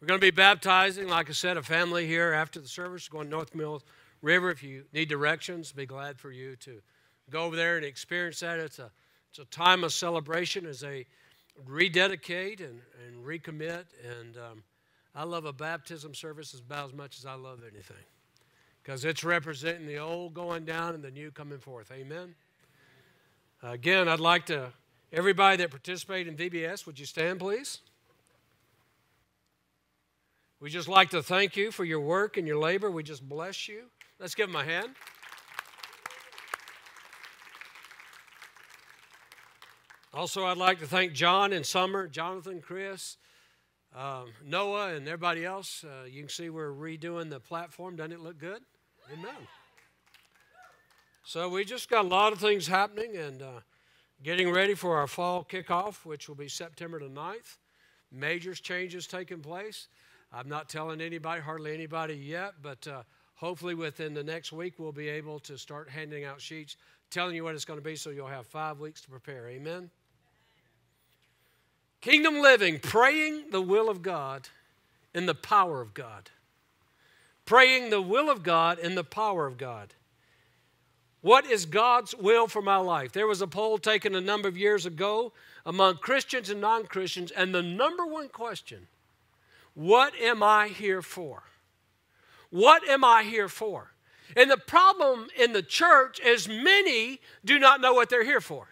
We're going to be baptizing, like I said, a family here after the service, going to North Mills River. If you need directions, be glad for you to go over there and experience that. It's a, it's a time of celebration as they rededicate and, and recommit. And um, I love a baptism service about as much as I love anything because it's representing the old going down and the new coming forth. Amen. Again, I'd like to, everybody that participated in VBS, would you stand, please? We just like to thank you for your work and your labor. We just bless you. Let's give them a hand. Also, I'd like to thank John and Summer, Jonathan, Chris, um, Noah, and everybody else. Uh, you can see we're redoing the platform. Doesn't it look good? Amen. So we just got a lot of things happening and uh, getting ready for our fall kickoff, which will be September the 9th. Major changes taking place. I'm not telling anybody, hardly anybody yet, but uh, hopefully within the next week we'll be able to start handing out sheets telling you what it's going to be so you'll have five weeks to prepare. Amen? Kingdom living, praying the will of God in the power of God. Praying the will of God in the power of God. What is God's will for my life? There was a poll taken a number of years ago among Christians and non Christians, and the number one question what am I here for? What am I here for? And the problem in the church is many do not know what they're here for.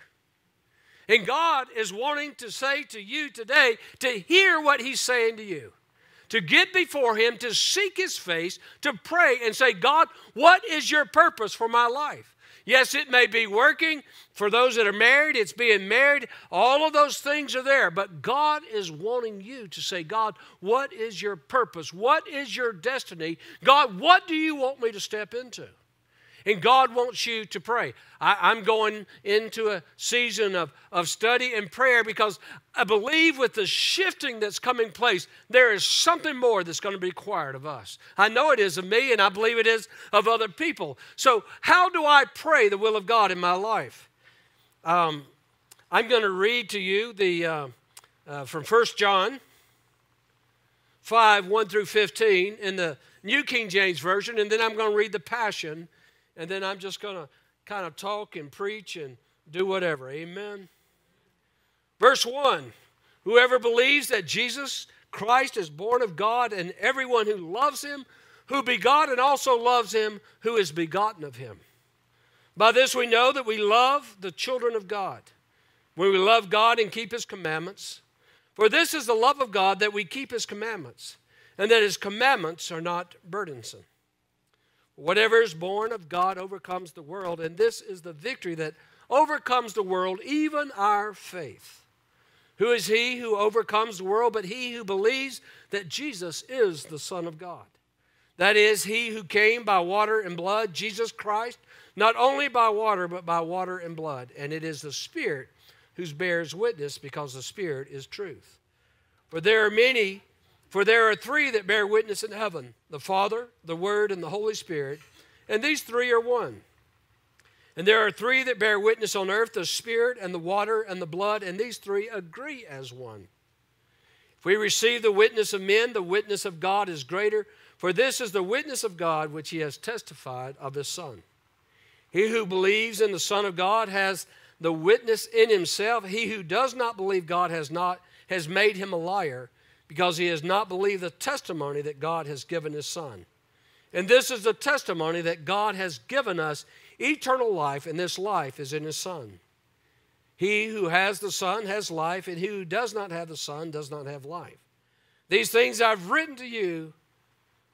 And God is wanting to say to you today to hear what He's saying to you, to get before Him, to seek His face, to pray and say, God, what is your purpose for my life? Yes, it may be working. For those that are married, it's being married. All of those things are there. But God is wanting you to say, God, what is your purpose? What is your destiny? God, what do you want me to step into? And God wants you to pray. I, am going into a season of, of study and prayer because I believe with the shifting that's coming place, there is something more that's going to be required of us. I know it is of me, and I believe it is of other people. So, how do I pray the will of God in my life? Um, I'm going to read to you the uh, uh, from 1 John 5 1 through 15 in the New King James Version, and then I'm going to read the Passion and then I'm just going to kind of talk and preach and do whatever. Amen. Verse 1 Whoever believes that Jesus Christ is born of God, and everyone who loves him, who begot and also loves him, who is begotten of him. By this we know that we love the children of God, when we love God and keep his commandments. For this is the love of God that we keep his commandments, and that his commandments are not burdensome. Whatever is born of God overcomes the world, and this is the victory that overcomes the world, even our faith. Who is he who overcomes the world but he who believes that Jesus is the Son of God? That is, he who came by water and blood, Jesus Christ, not only by water, but by water and blood. And it is the Spirit who bears witness, because the Spirit is truth. For there are many for there are three that bear witness in heaven the Father, the Word, and the Holy Spirit, and these three are one. And there are three that bear witness on earth the Spirit, and the water, and the blood, and these three agree as one. If we receive the witness of men, the witness of God is greater, for this is the witness of God which he has testified of his Son. He who believes in the Son of God has the witness in himself. He who does not believe God has not has made him a liar because he has not believed the testimony that God has given his Son. And this is the testimony that God has given us eternal life, and this life is in his Son. He who has the Son has life, and he who does not have the Son does not have life. These things I've written to you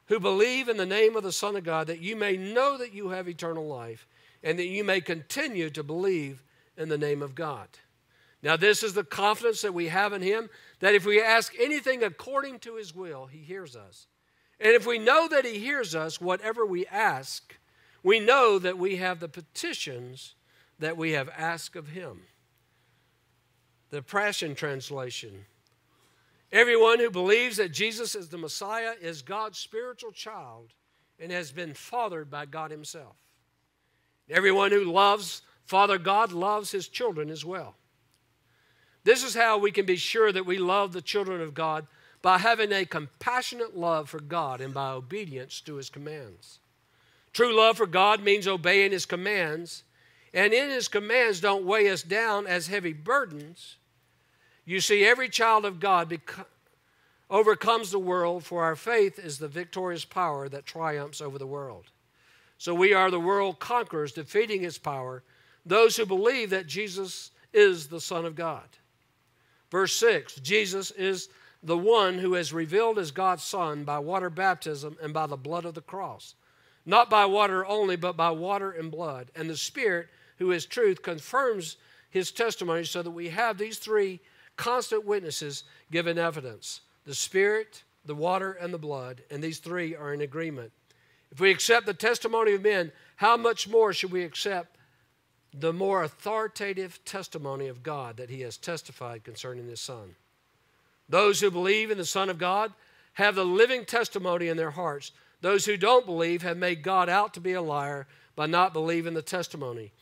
who believe in the name of the Son of God, that you may know that you have eternal life, and that you may continue to believe in the name of God. Now, this is the confidence that we have in Him that if we ask anything according to His will, He hears us. And if we know that He hears us, whatever we ask, we know that we have the petitions that we have asked of Him. The Passion Translation Everyone who believes that Jesus is the Messiah is God's spiritual child and has been fathered by God Himself. Everyone who loves Father God loves His children as well. This is how we can be sure that we love the children of God by having a compassionate love for God and by obedience to his commands. True love for God means obeying his commands, and in his commands don't weigh us down as heavy burdens. You see, every child of God overcomes the world, for our faith is the victorious power that triumphs over the world. So we are the world conquerors, defeating its power, those who believe that Jesus is the Son of God. Verse 6 Jesus is the one who is revealed as God's Son by water baptism and by the blood of the cross. Not by water only, but by water and blood. And the Spirit, who is truth, confirms his testimony so that we have these three constant witnesses giving evidence the Spirit, the water, and the blood. And these three are in agreement. If we accept the testimony of men, how much more should we accept the more authoritative testimony of God that He has testified concerning His Son? Those who believe in the Son of God have the living testimony in their hearts. Those who don't believe have made God out to be a liar by not believing the testimony.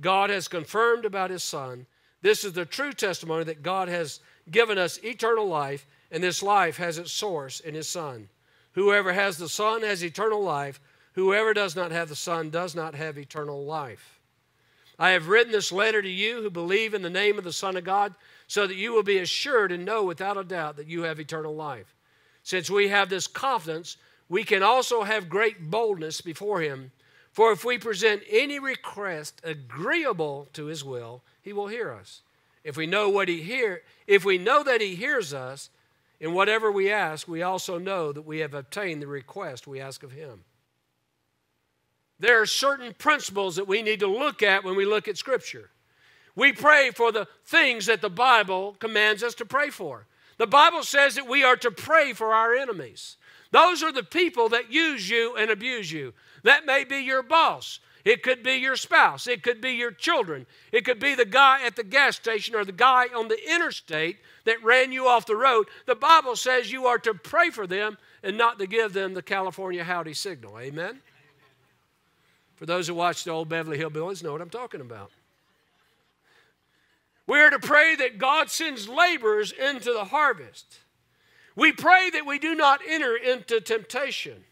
God has confirmed about His Son. This is the true testimony that God has given us eternal life, and this life has its source in His Son. Whoever has the Son has eternal life. Whoever does not have the Son does not have eternal life. I have written this letter to you who believe in the name of the Son of God, so that you will be assured and know without a doubt that you have eternal life. Since we have this confidence, we can also have great boldness before Him. For if we present any request agreeable to His will, He will hear us. If we know what He hear, if we know that He hears us, in whatever we ask, we also know that we have obtained the request we ask of Him. There are certain principles that we need to look at when we look at Scripture. We pray for the things that the Bible commands us to pray for. The Bible says that we are to pray for our enemies. Those are the people that use you and abuse you. That may be your boss. It could be your spouse. It could be your children. It could be the guy at the gas station or the guy on the interstate that ran you off the road. The Bible says you are to pray for them and not to give them the California howdy signal. Amen? For those who watch the old Beverly Hillbillies know what I'm talking about. We are to pray that God sends laborers into the harvest. We pray that we do not enter into temptation.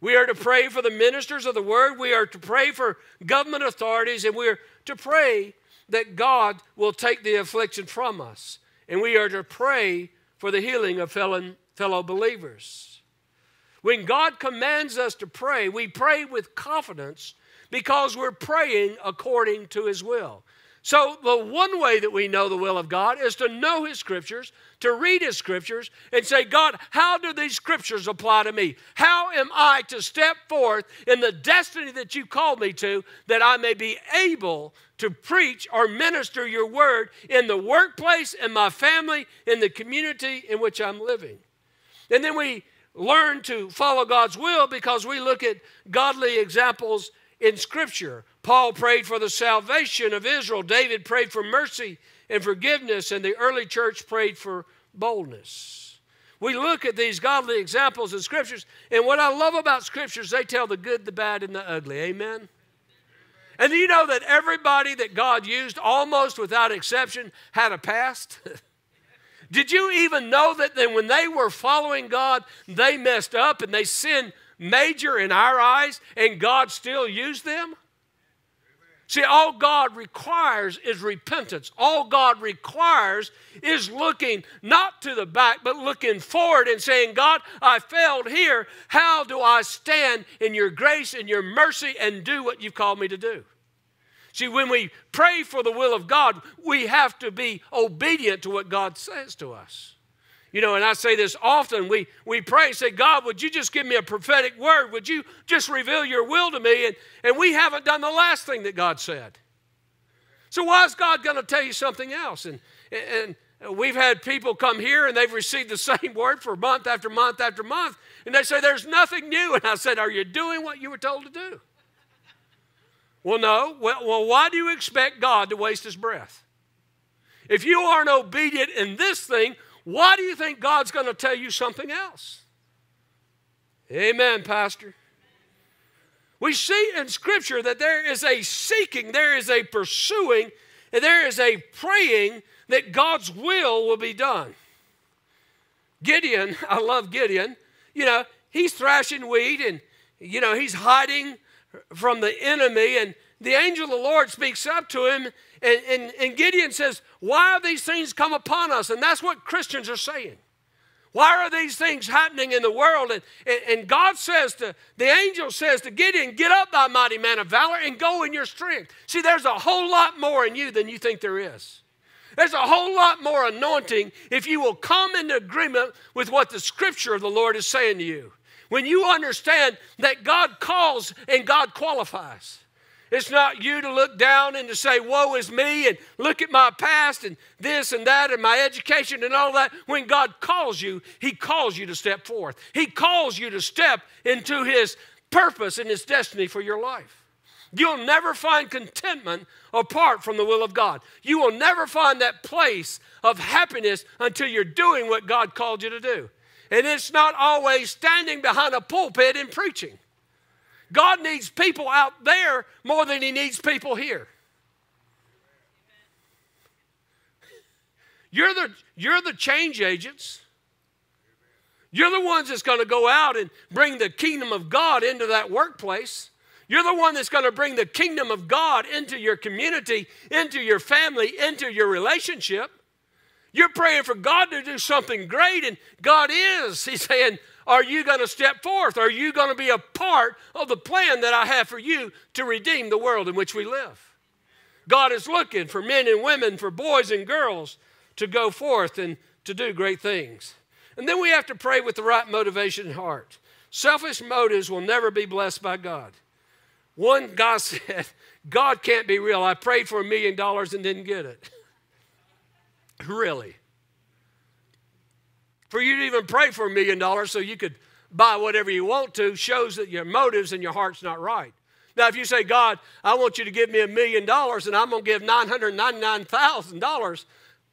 We are to pray for the ministers of the word. We are to pray for government authorities, and we are to pray that God will take the affliction from us. And we are to pray for the healing of fellow, fellow believers. When God commands us to pray, we pray with confidence because we're praying according to His will. So, the one way that we know the will of God is to know His scriptures, to read His scriptures, and say, God, how do these scriptures apply to me? How am I to step forth in the destiny that you called me to that I may be able to preach or minister your word in the workplace, in my family, in the community in which I'm living? And then we learn to follow God's will because we look at godly examples in Scripture. Paul prayed for the salvation of Israel. David prayed for mercy and forgiveness, and the early church prayed for boldness. We look at these godly examples in Scriptures, and what I love about Scriptures, they tell the good, the bad, and the ugly. Amen? And you know that everybody that God used, almost without exception, had a past? Did you even know that then when they were following God, they messed up and they sinned major in our eyes, and God still used them? See, all God requires is repentance. All God requires is looking not to the back, but looking forward and saying, God, I failed here. How do I stand in your grace and your mercy and do what you've called me to do? See, when we pray for the will of God, we have to be obedient to what God says to us. You know, and I say this often. We, we pray, say, God, would you just give me a prophetic word? Would you just reveal your will to me? And, and we haven't done the last thing that God said. So why is God going to tell you something else? And, and we've had people come here and they've received the same word for month after month after month. And they say, there's nothing new. And I said, are you doing what you were told to do? Well, no. Well, why do you expect God to waste his breath? If you aren't obedient in this thing, why do you think God's going to tell you something else? Amen, Pastor. We see in Scripture that there is a seeking, there is a pursuing, and there is a praying that God's will will be done. Gideon, I love Gideon, you know, he's thrashing wheat and, you know, he's hiding from the enemy. And the angel of the Lord speaks up to him. And, and, and Gideon says, Why have these things come upon us? And that's what Christians are saying. Why are these things happening in the world? And, and, and, God says to, the angel says to Gideon, Get up, thy mighty man of valor, and go in your strength. See, there's a whole lot more in you than you think there is. There's a whole lot more anointing if you will come into agreement with what the scripture of the Lord is saying to you. When you understand that God calls and God qualifies. It's not you to look down and to say, Woe is me, and look at my past and this and that and my education and all that. When God calls you, He calls you to step forth. He calls you to step into His purpose and His destiny for your life. You'll never find contentment apart from the will of God. You will never find that place of happiness until you're doing what God called you to do. And it's not always standing behind a pulpit and preaching. God needs people out there more than He needs people here. You're the, you're the change agents. You're the ones that's going to go out and bring the kingdom of God into that workplace. You're the one that's going to bring the kingdom of God into your community, into your family, into your relationship. You're praying for God to do something great, and God is. He's saying, Are you going to step forth? Are you going to be a part of the plan that I have for you to redeem the world in which we live? God is looking for men and women, for boys and girls to go forth and to do great things. And then we have to pray with the right motivation and heart. Selfish motives will never be blessed by God. One guy said, God can't be real. I prayed for a million dollars and didn't get it. Really? For you to even pray for a million dollars so you could buy whatever you want to shows that your motives and your heart's not right. Now, if you say, God, I want you to give me a million dollars and I'm going to give $999,000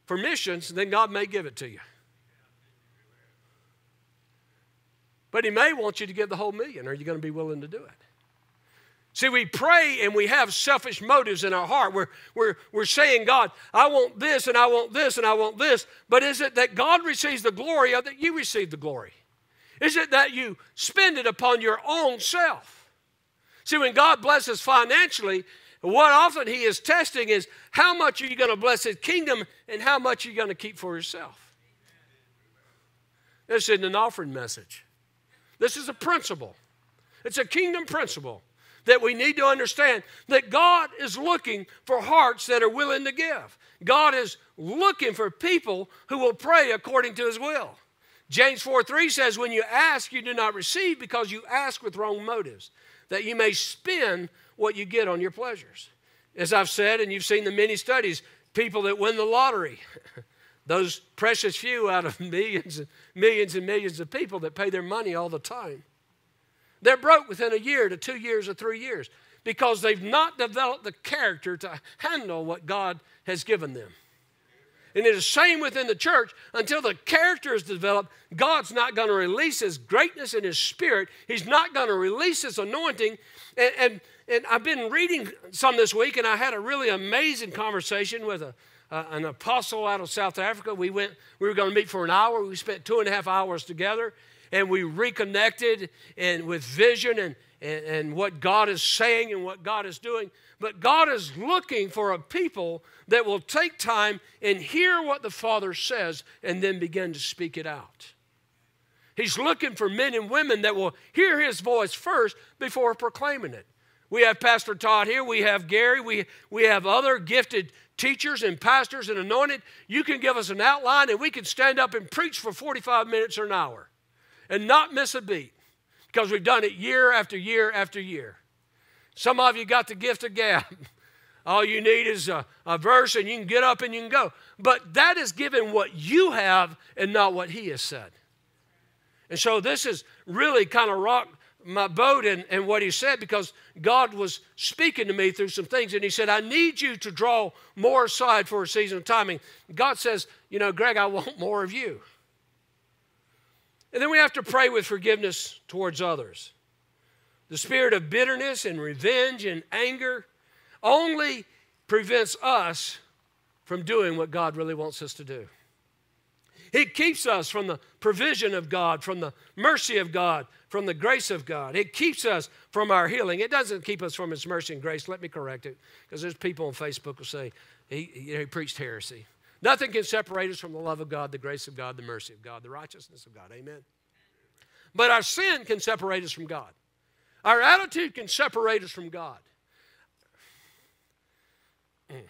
for missions, then God may give it to you. But He may want you to give the whole million. Are you going to be willing to do it? See, we pray and we have selfish motives in our heart. We're, we're, we're saying, God, I want this and I want this and I want this. But is it that God receives the glory or that you receive the glory? Is it that you spend it upon your own self? See, when God blesses financially, what often He is testing is how much are you going to bless His kingdom and how much are you going to keep for yourself? This isn't an offering message. This is a principle. It's a kingdom principle that we need to understand that God is looking for hearts that are willing to give. God is looking for people who will pray according to his will. James 4 3 says, When you ask, you do not receive because you ask with wrong motives, that you may spend what you get on your pleasures. As I've said, and you've seen the many studies, people that win the lottery, those precious few out of millions and millions and millions of people that pay their money all the time, they're broke within a year to two years or three years because they've not developed the character to handle what God has given them. And it is the same within the church. Until the character is developed, God's not going to release His greatness in His Spirit. He's not going to release His anointing. And, and, and, I've been reading some this week, and I had a really amazing conversation with a, uh, an apostle out of South Africa. We went. We were going to meet for an hour. We spent two and a half hours together, and we reconnected and with vision and, and, and what God is saying and what God is doing. But God is looking for a people that will take time and hear what the Father says and then begin to speak it out. He's looking for men and women that will hear his voice first before proclaiming it. We have Pastor Todd here, we have Gary, we, we have other gifted teachers and pastors and anointed. You can give us an outline and we can stand up and preach for 45 minutes or an hour and not miss a beat because we've done it year after year after year. Some of you got the gift of gab. All you need is a, a, verse and you can get up and you can go. But that is given what you have and not what he has said. And so this is really kind of rocked my boat and, and what he said because God was speaking to me through some things. And he said, I need you to draw more aside for a season of timing. God says, You know, Greg, I want more of you. And then we have to pray with forgiveness towards others. The spirit of bitterness and revenge and anger only prevents us from doing what God really wants us to do. It keeps us from the provision of God, from the mercy of God, from the grace of God. It keeps us from our healing. It doesn't keep us from His mercy and grace. Let me correct it, because there's people on Facebook who say he, he preached heresy. Nothing can separate us from the love of God, the grace of God, the mercy of God, the righteousness of God. Amen. But our sin can separate us from God. Our attitude can separate us from God. Mm.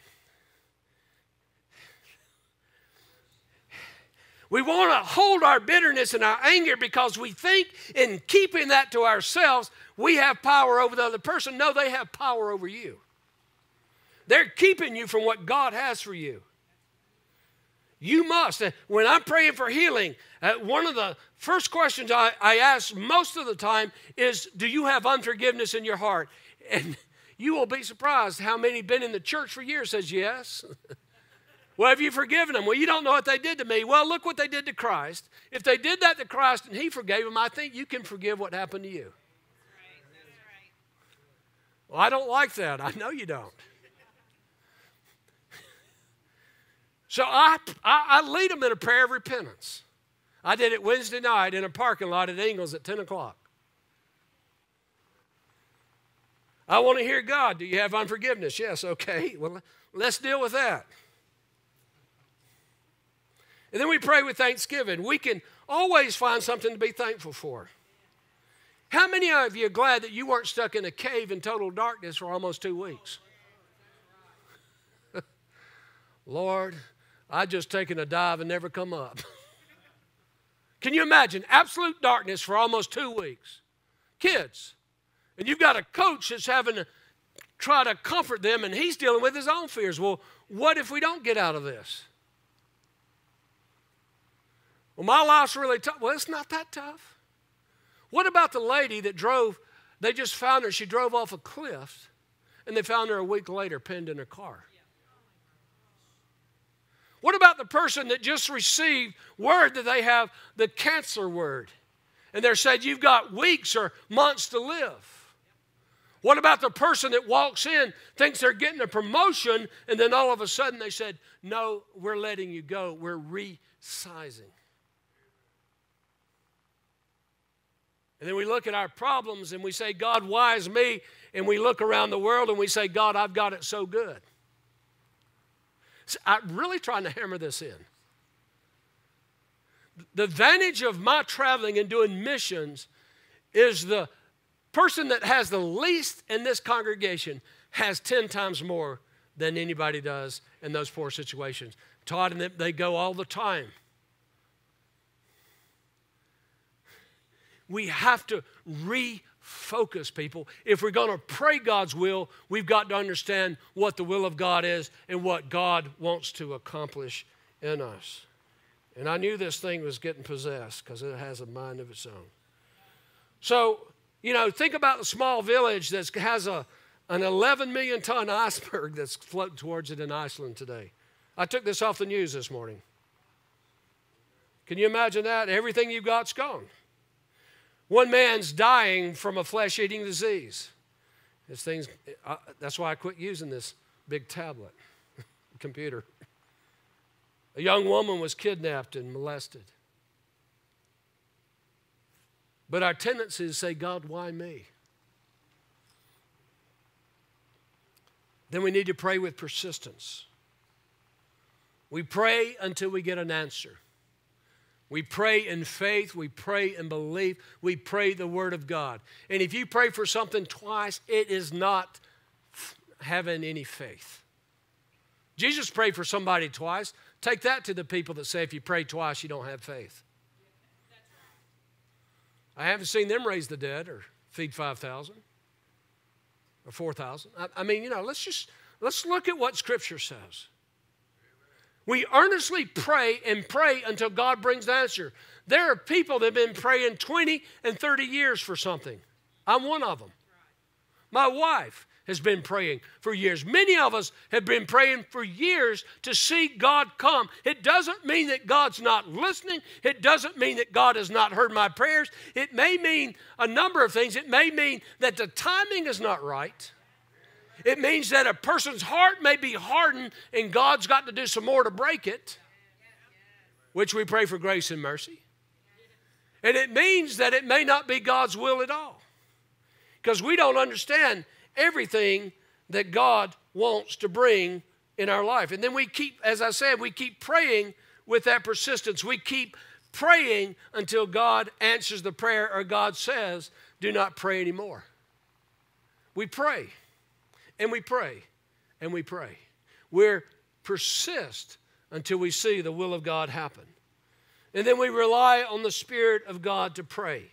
We want to hold our bitterness and our anger because we think in keeping that to ourselves, we have power over the other person. No, they have power over you. They're keeping you from what God has for you. You must. When I'm praying for healing, uh, one of the first questions I, I ask most of the time is Do you have unforgiveness in your heart? And you will be surprised how many been in the church for years says yes. well, have you forgiven them? Well, you don't know what they did to me. Well, look what they did to Christ. If they did that to Christ and He forgave them, I think you can forgive what happened to you. Well, I don't like that. I know you don't. So I, I, I, lead them in a prayer of repentance. I did it Wednesday night in a parking lot at Ingles at 10 o'clock. I want to hear God. Do you have unforgiveness? Yes, okay. Well, let's deal with that. And then we pray with thanksgiving. We can always find something to be thankful for. How many of you are glad that you weren't stuck in a cave in total darkness for almost two weeks? Lord, I just taken a dive and never come up. Can you imagine absolute darkness for almost two weeks? Kids. And you've got a coach that's having to try to comfort them and he's dealing with his own fears. Well, what if we don't get out of this? Well, my life's really tough. Well, it's not that tough. What about the lady that drove, they just found her, she drove off a cliff, and they found her a week later pinned in her car? What about the person that just received word that they have the cancer word? And they're said you've got weeks or months to live. What about the person that walks in, thinks they're getting a promotion, and then all of a sudden they said, No, we're letting you go. We're resizing. And then we look at our problems and we say, God, why is me? And we look around the world and we say, God, I've got it so good. I'm really trying to hammer this in. The advantage of my traveling and doing missions is the person that has the least in this congregation has 10 times more than anybody does in those four situations. Todd and them, they go all the time. We have to re focus, people. If we're going to pray God's will, we've got to understand what the will of God is and what God wants to accomplish in us. And I knew this thing was getting possessed because it has a mind of its own. So, you know, think about the small village that has a, an 11 million ton iceberg that's floating towards it in Iceland today. I took this off the news this morning. Can you imagine that? Everything you've got's gone. One man's dying from a flesh eating disease. This thing's, uh, that's why I quit using this big tablet computer. A young woman was kidnapped and molested. But our tendency is to say, God, why me? Then we need to pray with persistence. We pray until we get an answer. We pray in faith, we pray in belief, we pray the Word of God. And if you pray for something twice, it is not having any faith. Jesus prayed for somebody twice. Take that to the people that say if you pray twice, you don't have faith. I haven't seen them raise the dead or feed 5,000 or 4,000. I, I mean, you know, let's just let's look at what Scripture says. We earnestly pray and pray until God brings the answer. There are people that have been praying 20 and 30 years for something. I'm one of them. My wife has been praying for years. Many of us have been praying for years to see God come. It doesn't mean that God's not listening. It doesn't mean that God has not heard my prayers. It may mean a number of things. It may mean that the timing is not right. It means that a person's heart may be hardened and God's got to do some more to break it. which we pray for grace and mercy. And it means that it may not be God's will at all. Because we don't understand everything that God wants to bring in our life. And then we keep, as I said, we keep praying with that persistence. We keep praying until God answers the prayer or God says, do not pray anymore. We pray and we pray and we pray. We're persist until we see the will of God happen. And then we rely on the Spirit of God to pray.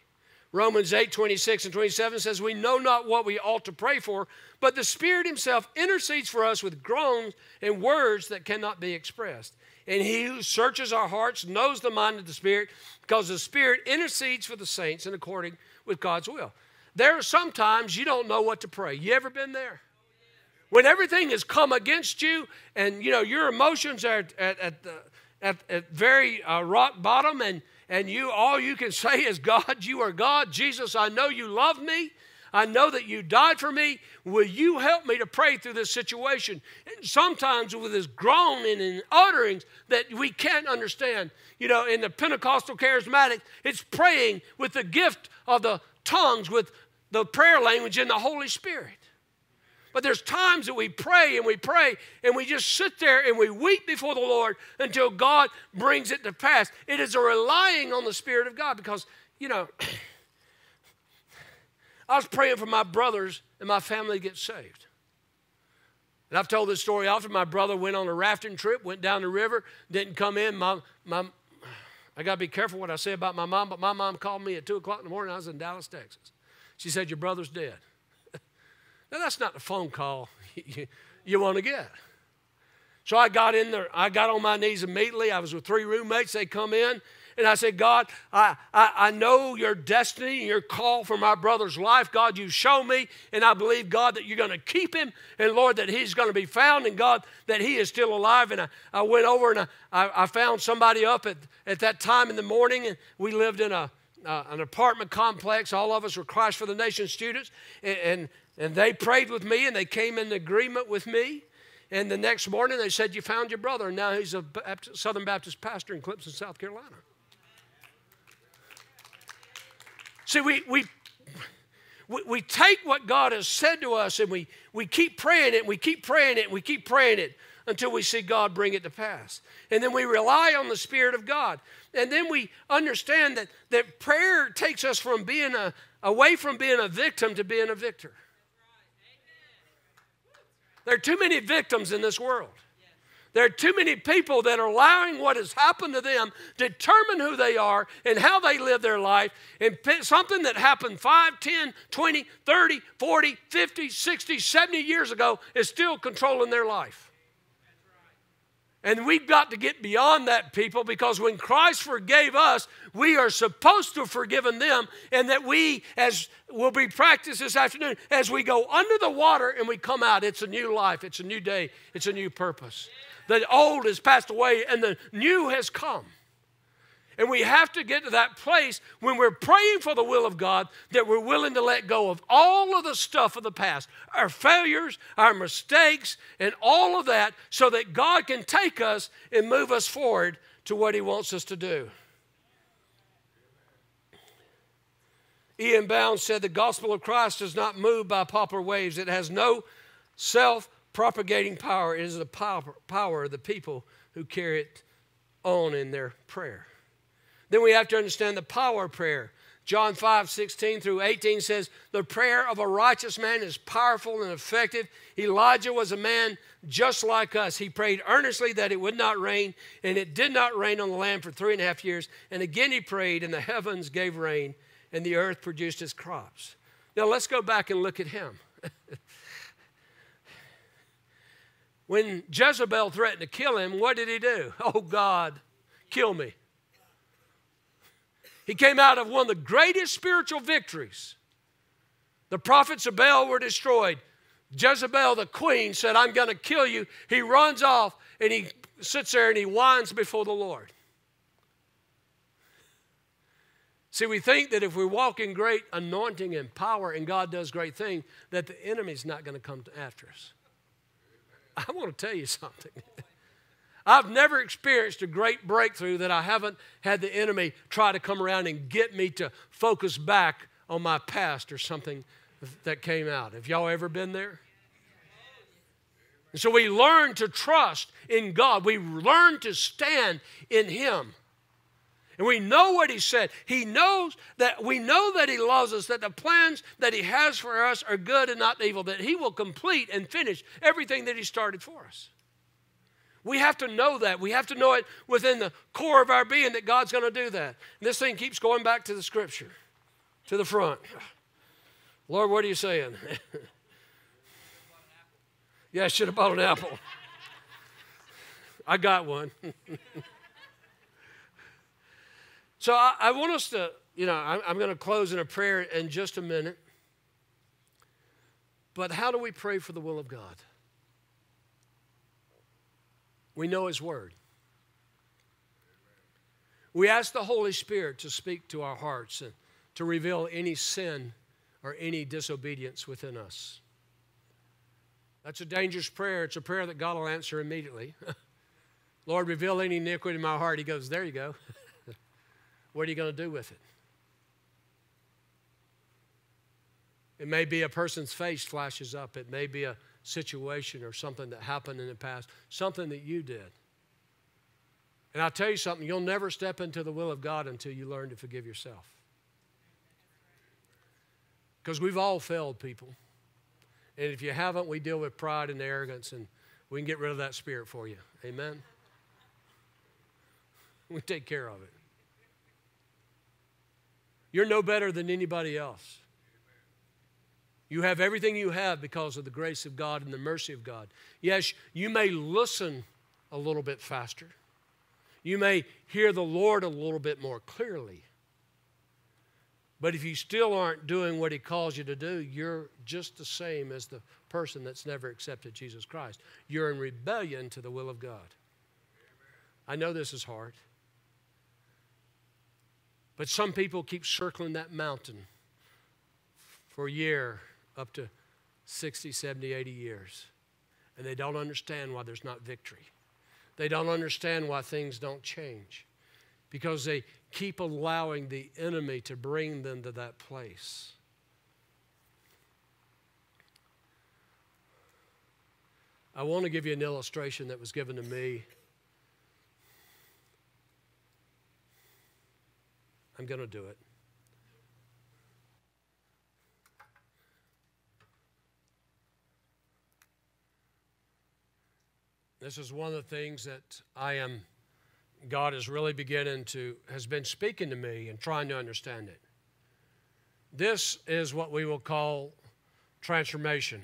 Romans 8, 26 and 27 says, We know not what we ought to pray for, but the Spirit Himself intercedes for us with groans and words that cannot be expressed. And He who searches our hearts knows the mind of the Spirit, because the Spirit intercedes for the saints in according with God's will. There are sometimes you don't know what to pray. You ever been there? When everything has come against you and you know your emotions are at, at, at the at, at very uh, rock bottom and, and you all you can say is god you are god. Jesus i know you love me. I know that you died for me. Will you help me to pray through this situation? And sometimes with this groaning and utterings that we can't understand. You know in the pentecostal charismatic it's praying with the gift of the tongues with the prayer language in the holy spirit but there's times that we pray and we pray and we just sit there and we weep before the Lord until God brings it to pass. It is a relying on the Spirit of God because, you know, I was praying for my brothers and my family to get saved. And I've told this story often. My brother went on a rafting trip, went down the river, didn't come in. My, my, I got to be careful what I say about my mom, but my mom called me at 2 o'clock in the morning. I was in Dallas, Texas. She said, Your brother's dead. Now, that's not the phone call you, you want to get. So I got in there, I got on my knees immediately. I was with three roommates. They come in, and I said, God, I, I, I know your destiny and your call for my brother's life. God, you show me, and I believe, God, that you're going to keep him, and Lord, that he's going to be found, and God, that he is still alive. And I, I went over and I, I found somebody up at, at that time in the morning, and we lived in a, uh, an apartment complex. All of us were Christ for the Nation students, and, and and they prayed with me and they came in agreement with me. And the next morning they said, You found your brother. And now he's a Baptist, Southern Baptist pastor in Clemson, South Carolina. See, we, we, we, we take what God has said to us and we, we keep praying it, and we keep praying it, and we keep praying it until we see God bring it to pass. And then we rely on the Spirit of God. And then we understand that, that prayer takes us from being a, away from being a victim to being a victor. There are too many victims in this world. There are too many people that are allowing what has happened to them determine who they are and how they live their life. And something that happened 5, 10, 20, 30, 40, 50, 60, 70 years ago is still controlling their life. And we've got to get beyond that, people, because when Christ forgave us, we are supposed to have forgiven them. And that we, as will be practiced this afternoon, as we go under the water and we come out, it's a new life, it's a new day, it's a new purpose. The old has passed away and the new has come. And we have to get to that place when we're praying for the will of God that we're willing to let go of all of the stuff of the past, our failures, our mistakes, and all of that, so that God can take us and move us forward to what He wants us to do. E.M. Bounds said the gospel of Christ is not moved by popular waves, it has no self propagating power. It is the power of the people who carry it on in their prayer. Then we have to understand the power of prayer. John 5, 16 through 18 says, The prayer of a righteous man is powerful and effective. Elijah was a man just like us. He prayed earnestly that it would not rain, and it did not rain on the land for three and a half years. And again he prayed, and the heavens gave rain, and the earth produced its crops. Now let's go back and look at him. when Jezebel threatened to kill him, what did he do? Oh, God, kill me. He came out of one of the greatest spiritual victories. The prophets of Baal were destroyed. Jezebel, the queen, said, I'm going to kill you. He runs off and he sits there and he whines before the Lord. See, we think that if we walk in great anointing and power and God does great things, that the enemy's not going to come after us. I want to tell you something. I've never experienced a great breakthrough that I haven't had the enemy try to come around and get me to focus back on my past or something that came out. Have y'all ever been there? And so we learn to trust in God. We learn to stand in Him. And we know what He said. He knows that we know that He loves us, that the plans that He has for us are good and not evil, that He will complete and finish everything that He started for us. We have to know that. We have to know it within the core of our being that God's going to do that. And this thing keeps going back to the scripture, to the front. Lord, what are you saying? yeah, I should have bought an apple. I got one. so I, I, want us to, you know, I'm, I'm going to close in a prayer in just a minute. But how do we pray for the will of God? We know His Word. We ask the Holy Spirit to speak to our hearts and to reveal any sin or any disobedience within us. That's a dangerous prayer. It's a prayer that God will answer immediately. Lord, reveal any iniquity in my heart. He goes, There you go. what are you going to do with it? It may be a person's face flashes up. It may be a situation or something that happened in the past, something that you did. And I'll tell you something, you'll never step into the will of God until you learn to forgive yourself. Because we've all failed people. And if you haven't, we deal with pride and arrogance, and we can get rid of that spirit for you. Amen? We take care of it. You're no better than anybody else. You have everything you have because of the grace of God and the mercy of God. Yes, you may listen a little bit faster. You may hear the Lord a little bit more clearly. But if you still aren't doing what He calls you to do, you're just the same as the person that's never accepted Jesus Christ. You're in rebellion to the will of God. I know this is hard. But some people keep circling that mountain for a year up to 60, 70, 80 years. And they don't understand why there's not victory. They don't understand why things don't change because they keep allowing the enemy to bring them to that place. I want to give you an illustration that was given to me. I'm going to do it. This is one of the things that I am, God is really beginning to, has been speaking to me and trying to understand it. This is what we will call transformation.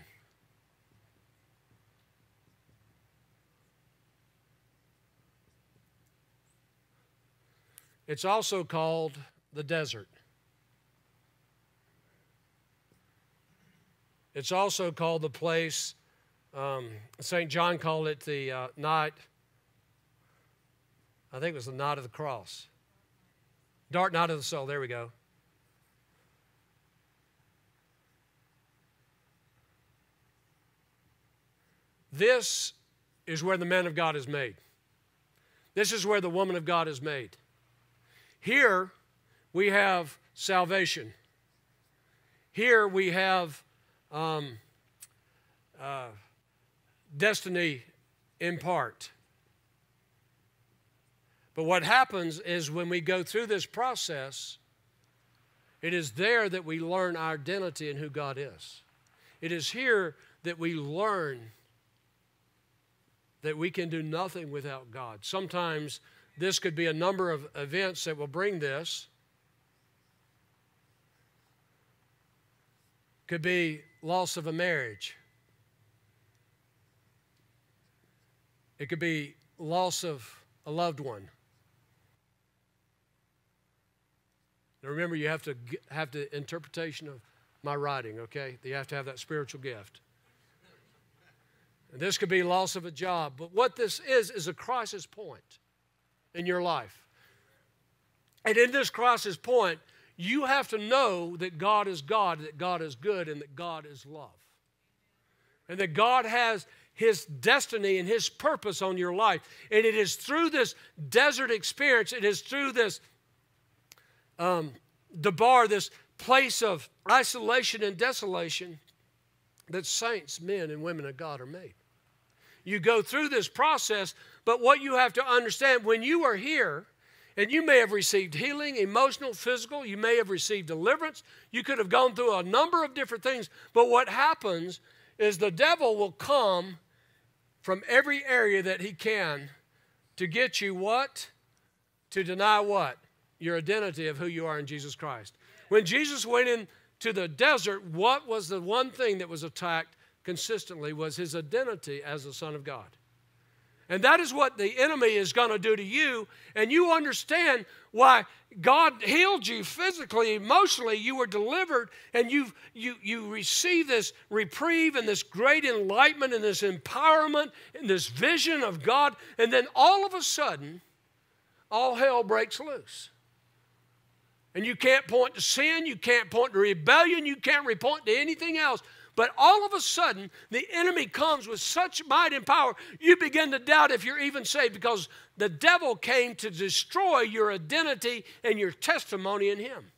It's also called the desert. It's also called the place um, St. John called it the uh, night, I think it was the night of the cross. Dark night of the soul, there we go. This is where the man of God is made. This is where the woman of God is made. Here we have salvation. Here we have um, uh, destiny in part. But what happens is when we go through this process, it is there that we learn our identity and who God is. It is here that we learn that we can do nothing without God. Sometimes this could be a number of events that will bring this. Could be loss of a marriage. It could be loss of a loved one. Now remember, you have to have the interpretation of my writing, okay? You have to have that spiritual gift. And this could be loss of a job. But what this is, is a crisis point in your life. And in this crisis point, you have to know that God is God, that God is good, and that God is love. And that God has his destiny and his purpose on your life. And it is through this desert experience, it is through this um, debar, this place of isolation and desolation, that saints, men, and women of God are made. You go through this process, but what you have to understand when you are here, and you may have received healing, emotional, physical, you may have received deliverance, you could have gone through a number of different things, but what happens is the devil will come from every area that he can to get you what? To deny what? Your identity of who you are in Jesus Christ. When Jesus went into the desert, what was the one thing that was attacked consistently was his identity as the Son of God. And that is what the enemy is going to do to you. And you understand why God healed you physically, emotionally. You were delivered, and you you you receive this reprieve and this great enlightenment and this empowerment and this vision of God. And then all of a sudden, all hell breaks loose. And you can't point to sin, you can't point to rebellion, you can't point to anything else. But all of a sudden, the enemy comes with such might and power, you begin to doubt if you're even saved because the devil came to destroy your identity and your testimony in him.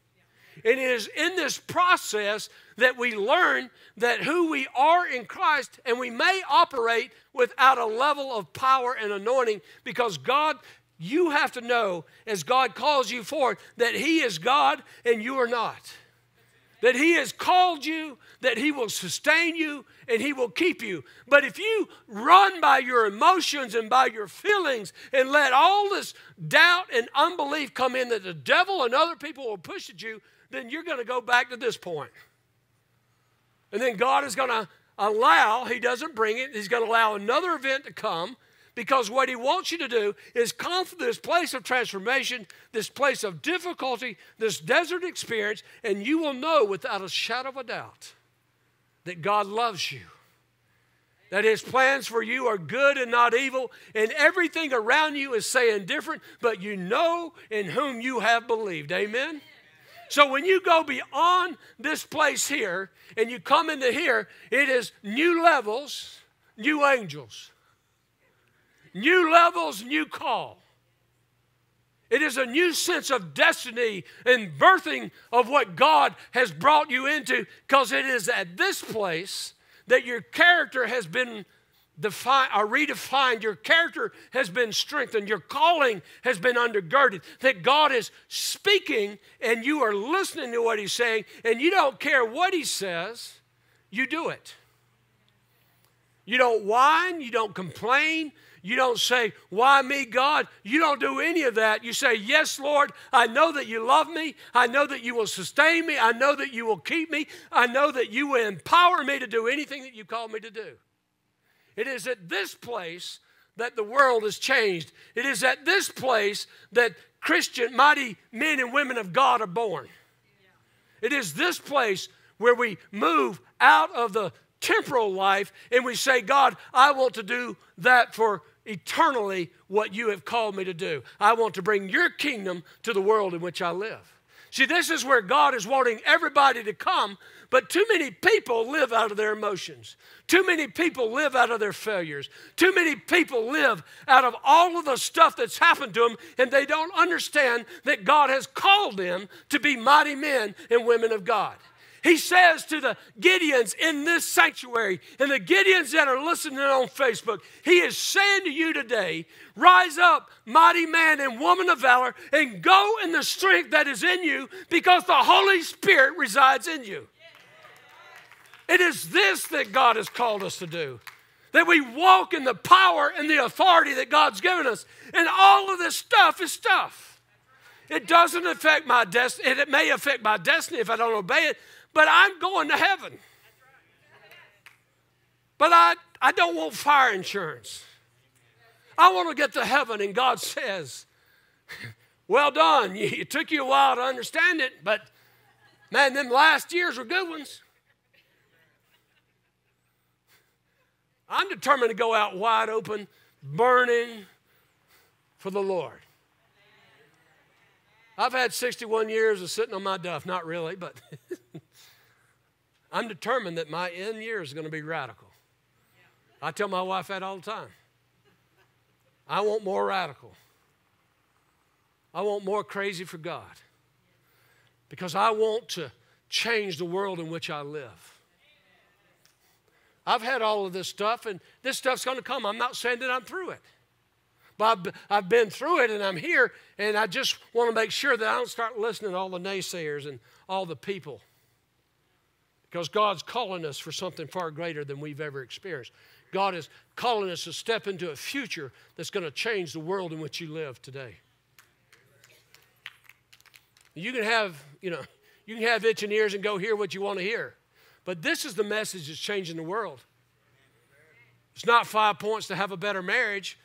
And it is in this process that we learn that who we are in Christ, and we may operate without a level of power and anointing because God, you have to know as God calls you forth that He is God and you are not that He has called you, that He will sustain you, and He will keep you. But if you run by your emotions and by your feelings and let all this doubt and unbelief come in that the devil and other people will push at you, then you're going to go back to this point. And then God is going to allow, He doesn't bring it, He's going to allow another event to come because what he wants you to do is come from this place of transformation, this place of difficulty, this desert experience, and you will know without a shadow of a doubt that God loves you. That his plans for you are good and not evil, and everything around you is saying different, but you know in whom you have believed. Amen? So when you go beyond this place here and you come into here, it is new levels, new angels new levels, new call. It is a new sense of destiny and birthing of what God has brought you into because it is at this place that your character has been defined or uh, redefined. Your character has been strengthened. Your calling has been undergirded. That God is speaking and you are listening to what He's saying and you don't care what He says, you do it. You don't whine, you don't complain, you don't say, Why me, God? You don't do any of that. You say, Yes, Lord, I know that you love me. I know that you will sustain me. I know that you will keep me. I know that you will empower me to do anything that you call me to do. It is at this place that the world is changed. It is at this place that Christian, mighty men and women of God are born. It is this place where we move out of the temporal life and we say, God, I want to do that for eternally what you have called me to do. I want to bring your kingdom to the world in which I live. See, this is where God is wanting everybody to come, but too many people live out of their emotions. Too many people live out of their failures. Too many people live out of all of the stuff that's happened to them, and they don't understand that God has called them to be mighty men and women of God. He says to the Gideons in this sanctuary and the Gideons that are listening on Facebook, He is saying to you today, rise up, mighty man and woman of valor, and go in the strength that is in you because the Holy Spirit resides in you. It is this that God has called us to do. That we walk in the power and the authority that God's given us. And all of this stuff is stuff. It doesn't affect my destiny. It may affect my destiny if I don't obey it, but I'm going to heaven. But I, I don't want fire insurance. I want to get to heaven, and God says, Well done. It took you a while to understand it, but man, them last years were good ones. I'm determined to go out wide open, burning for the Lord. I've had 61 years of sitting on my duff, not really, but I'm determined that my end year is going to be radical. I tell my wife that all the time. I want more radical. I want more crazy for God because I want to change the world in which I live. I've had all of this stuff, and this stuff's going to come. I'm not saying that I'm through it. But I've, been through it, and I'm here, and I just want to make sure that I don't start listening to all the naysayers and all the people. Because God's calling us for something far greater than we've ever experienced. God is calling us to step into a future that's going to change the world in which you live today. You can have, you know, you can have itching ears and go hear what you want to hear. But this is the message that's changing the world. It's not five points to have a better marriage.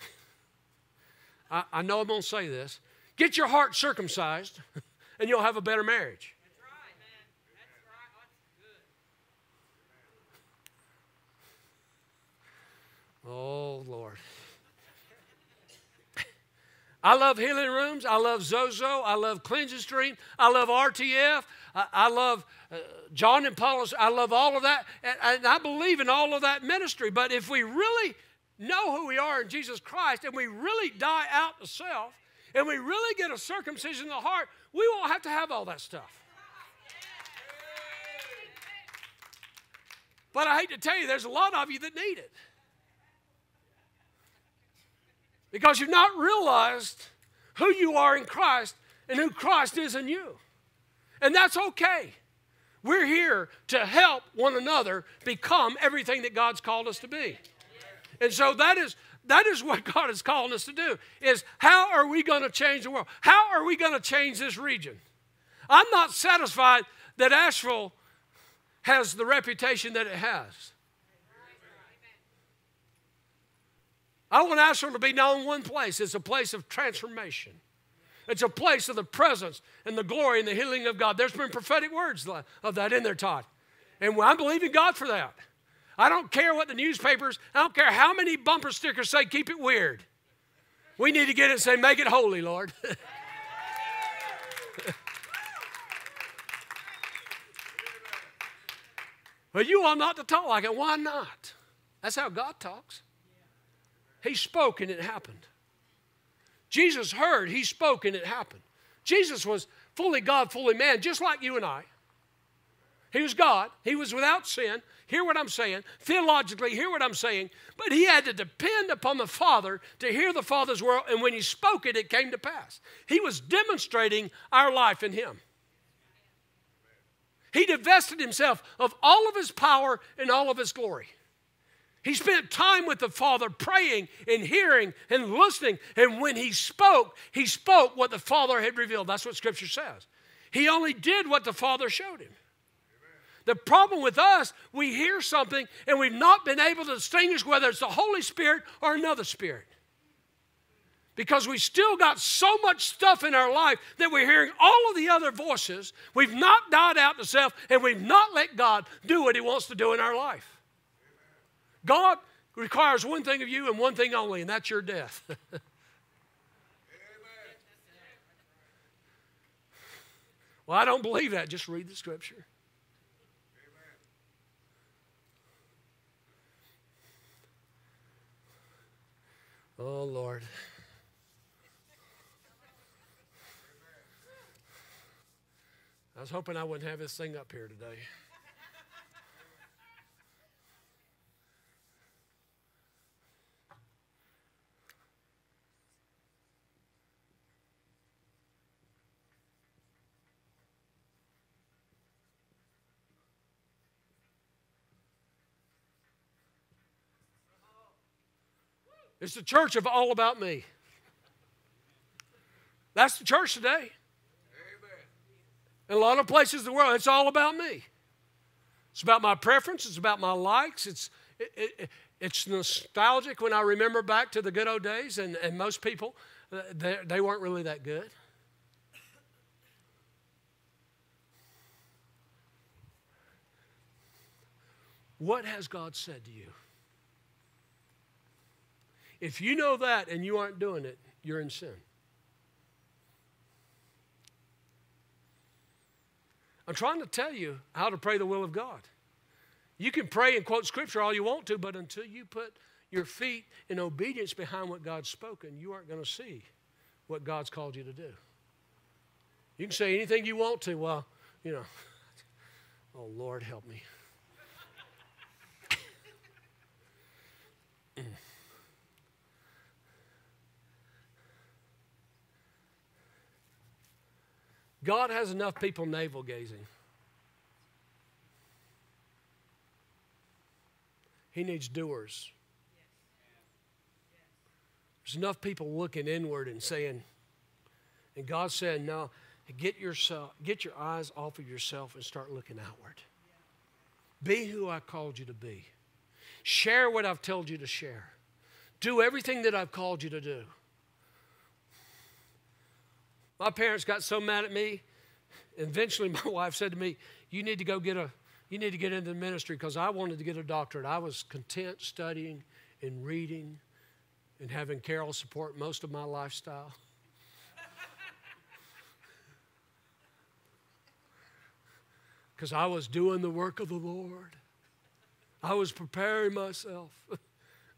I, I know I'm going to say this. Get your heart circumcised, and you'll have a better marriage. Oh, Lord. I love healing rooms. I love Sozo. I love Cleansing Stream. I love RTF. I, I love uh, John and Paul. I love all of that. And, and I believe in all of that ministry. But if we really know who we are in Jesus Christ and we really die out to self and we really get a circumcision in the heart, we won't have to have all that stuff. But I hate to tell you, there's a lot of you that need it. Because you've not realized who you are in Christ and who Christ is in you. And that's okay. We're here to help one another become everything that God's called us to be. And so that is that is what God is calling us to do is how are we going to change the world? How are we going to change this region? I'm not satisfied that Asheville has the reputation that it has. I want Asheville to be known in one place. It's a place of transformation. It's a place of the presence and the glory and the healing of God. There's been prophetic words of that in there, Todd. And I'm believing God for that. I don't care what the newspapers, I don't care how many bumper stickers say, keep it weird. We need to get it say, make it holy, Lord. but you ought not to talk like it. Why not? That's how God talks. He spoke and it happened. Jesus heard, he spoke and it happened. Jesus was fully God, fully man, just like you and I. He was God, he was without sin. Hear what I'm saying. Theologically, hear what I'm saying. But he had to depend upon the Father to hear the Father's word, and when he spoke it, it came to pass. He was demonstrating our life in him. He divested himself of all of his power and all of his glory. He spent time with the Father praying and hearing and listening. And when he spoke, he spoke what the Father had revealed. That's what Scripture says. He only did what the Father showed him. The problem with us, we hear something and we've not been able to distinguish whether it's the Holy Spirit or another spirit. Because we still got so much stuff in our life that we're hearing all of the other voices. We've not died out to self and we've not let God do what He wants to do in our life. God requires one thing of you and one thing only, and that's your death. well, I don't believe that. Just read the scripture. Oh, Lord. I was hoping I wouldn't have this thing up here today. It's the church of all about me. That's the church today. In a lot of places in the world, it's all about me. It's about my preference. It's about my likes. It's, it, it, it's nostalgic when I remember back to the good old days, and, and most people, uh, they, they weren't really that good. What has God said to you? If you know that and you aren't doing it, you're in sin. I'm trying to tell you how to pray the will of God. You can pray and quote scripture all you want to, but until you put your feet in obedience behind what God's spoken, you aren't going to see what God's called you to do. You can say anything you want to. Well, you know, oh Lord, help me. God has enough people navel gazing. He needs doers. There's enough people looking inward and saying, and God said, no, get yourself, get your eyes off of yourself and start looking outward. Be who I called you to be. Share what I've told you to share. Do everything that I've called you to do. My parents got so mad at me. Eventually, my wife said to me, You need to go get a you need to get into the ministry because I wanted to get a doctorate. I was content studying and reading and having Carol support most of my lifestyle. Because I was doing the work of the Lord. I was preparing myself.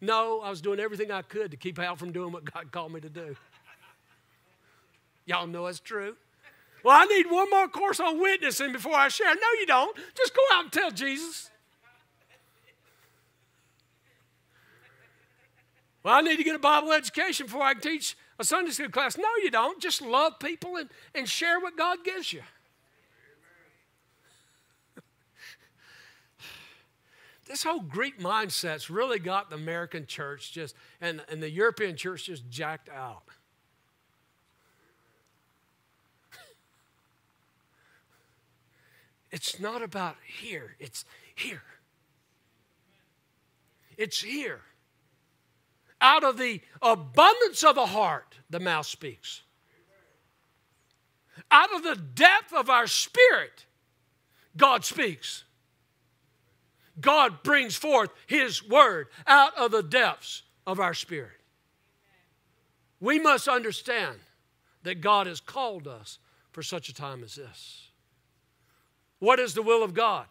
no, I was doing everything I could to keep out from doing what God called me to do. Y'all know it's true. Well, I need one more course on witnessing before I share. No, you don't. Just go out and tell Jesus. Well, I need to get a Bible education before I can teach a Sunday school class. No, you don't. Just love people and, and share what God gives you. this whole Greek mindset's really got the American church just and, and the European church just jacked out. It's not about here, it's here. It's here. Out of the abundance of the heart, the mouth speaks. Out of the depth of our spirit, God speaks. God brings forth His word out of the depths of our spirit. We must understand that God has called us for such a time as this. What is the will of God?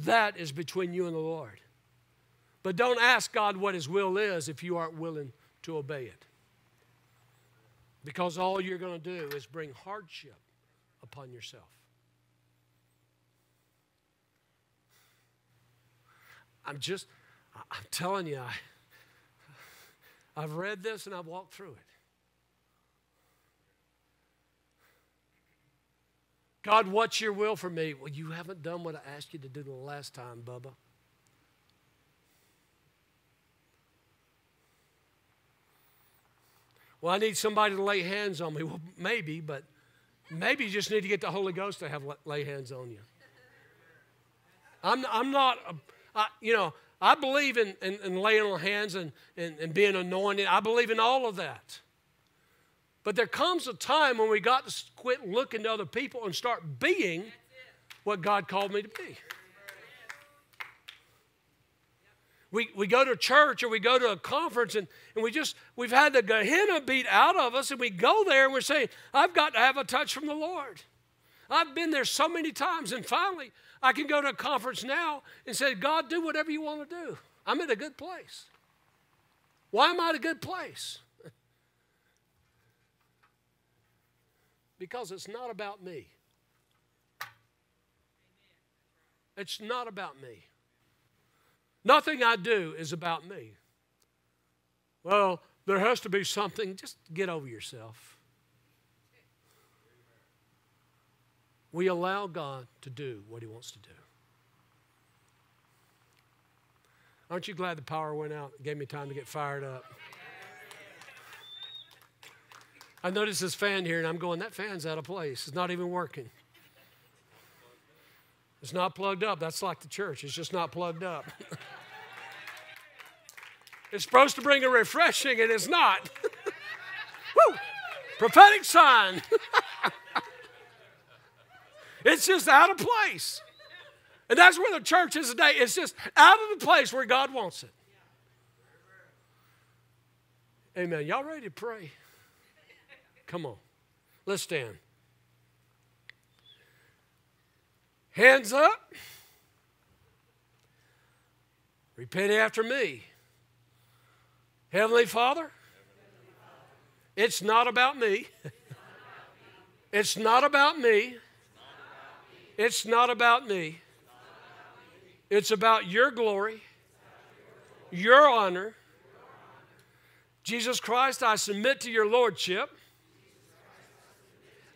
That is between you and the Lord. But don't ask God what His will is if you aren't willing to obey it. Because all you're going to do is bring hardship upon yourself. I'm just, I'm telling you, I, I've read this and I've walked through it. God, what's your will for me? Well, you haven't done what I asked you to do the last time, Bubba. Well, I need somebody to lay hands on me. Well, maybe, but maybe you just need to get the Holy Ghost to have lay hands on you. I'm, I'm not, I, you know, I believe in, in, in laying on hands and, and, and being anointed. I believe in all of that. But there comes a time when we got to quit looking to other people and start being what God called me to be. We, we go to church or we go to a conference and, and we just, we've had the Gehenna beat out of us and we go there and we're saying, I've got to have a touch from the Lord. I've been there so many times and finally I can go to a conference now and say, God, do whatever you want to do. I'm in a good place. Why am I at a good place? Because it's not about me. It's not about me. Nothing I do is about me. Well, there has to be something. Just get over yourself. We allow God to do what He wants to do. Aren't you glad the power went out? It gave me time to get fired up. I noticed this fan here and I'm going, that fan's out of place. It's not even working. It's not plugged up. That's like the church, it's just not plugged up. it's supposed to bring a refreshing and it's not. Woo! Prophetic sign. it's just out of place. And that's where the church is today. It's just out of the place where God wants it. Amen. Y'all ready to pray? Come on. Let's stand. Hands up. Repent after me. Heavenly Father, it's not about me. It's not about me. It's not about me. It's about your glory, your honor. Jesus Christ, I submit to your lordship.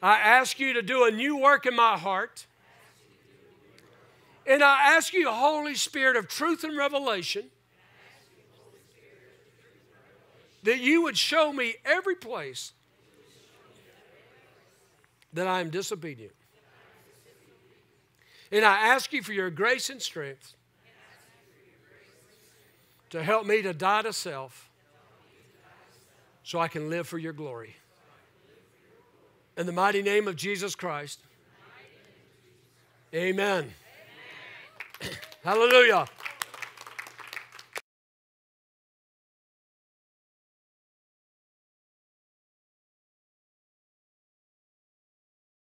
I ask you to do a new work in my heart. And I ask you, Holy Spirit of truth and revelation, that you would show me every place that I am disobedient. And I ask you for your grace and strength to help me to die to self so I can live for your glory. In the mighty name of Jesus Christ. Amen. Hallelujah.